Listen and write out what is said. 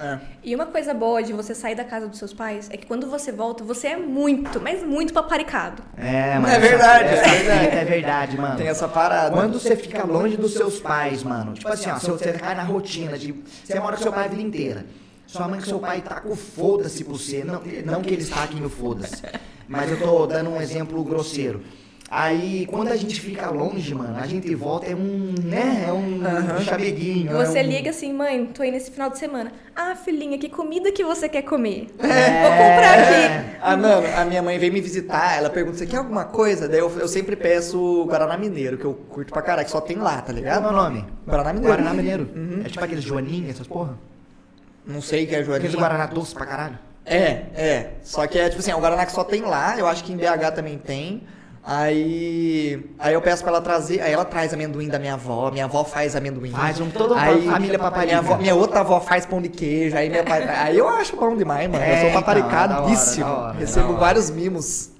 É. E uma coisa boa de você sair da casa dos seus pais é que quando você volta, você é muito, mas muito paparicado. É, mano. É verdade, essa é fita verdade. É verdade, mano. Tem essa parada. Quando você fica longe dos seus pais, mano, tipo assim, ó, se você cai na rotina de. Você mora com seu pai a vida inteira. Sua mãe com seu pai tá com foda-se pra você. Não, não que eles taquem no foda-se. Mas eu tô dando um exemplo grosseiro. Aí, quando a gente fica longe, mano, a gente volta, é um, né, é um chameguinho. é Você um- liga assim, mãe, tô aí nesse final de semana. Ah, filhinha, que comida que você quer comer? É. Vou comprar aqui. Ah, mano, a minha mãe vem me visitar, ela pergunta, você quer alguma coisa? Daí eu, eu sempre peço Guaraná Mineiro, que eu curto pra caralho, que só tem lá, tá Qual é o ligado? meu nome? Guaraná Mineiro. Guaraná Mineiro. Uhum. É tipo aqueles joaninhos, essas porra? Não sei que é Joaninha. Aqueles Guaraná doce pra caralho. É, é. Só que é tipo assim, é um Guaraná que só tem lá, eu acho que em BH também tem. Aí, aí eu peço pra ela trazer, aí ela traz amendoim da minha avó, minha avó faz amendoim. Faz um- toda uma aí, família paparica. Minha, avó- minha outra avó faz pão de queijo, aí meu pai, aí eu acho bom demais, mano. É, eu sou então, paparicadíssimo. hora, hora, Recebo vários mimos.